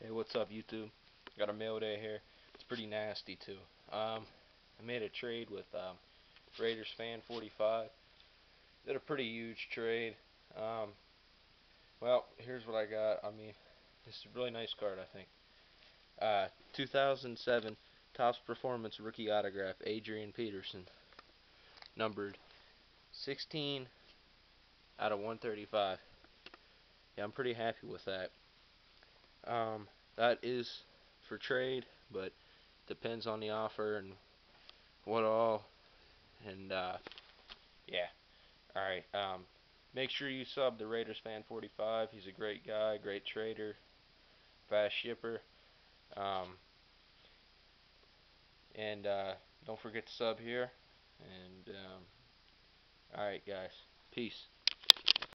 Hey, what's up, YouTube? Got a mail day here. It's pretty nasty too. Um, I made a trade with um, Raiders fan 45. Did a pretty huge trade. Um, well, here's what I got. I mean, this is a really nice card, I think. Uh, 2007 Topps Performance Rookie Autograph, Adrian Peterson, numbered 16 out of 135. Yeah, I'm pretty happy with that. Um, that is for trade, but depends on the offer and what all. And uh, yeah, all right. Um, make sure you sub the Raiders fan 45. He's a great guy, great trader, fast shipper. Um, and uh, don't forget to sub here. And um, all right, guys, peace.